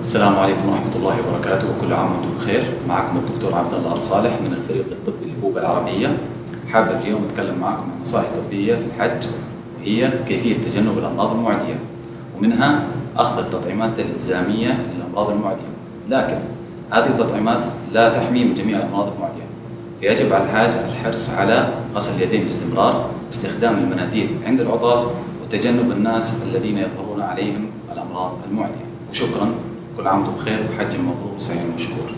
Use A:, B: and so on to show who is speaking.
A: السلام عليكم ورحمة الله وبركاته. وكل عام وأنتم بخير. معكم الدكتور عبد الله صالح من الفريق الطبي للبوبة العربية. حابب اليوم أتكلم معكم عن نصائح طبية في الحج. وهي كيفية تجنب الأمراض المعدية ومنها أخذ التطعيمات الإلزامية للأمراض المعدية. لكن هذه التطعيمات لا تحمي من جميع الأمراض المعدية. فيجب على الحاج الحرص على غسل اليدين باستمرار استخدام المناديل عند العطاس وتجنب الناس الذين يظهرون عليهم الأمراض المعدية. وشكرا. كل عام وأنتم بخير وحج مبرور وسعيد ومشكور